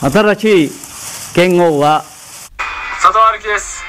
新しい元号は。佐藤歩樹です。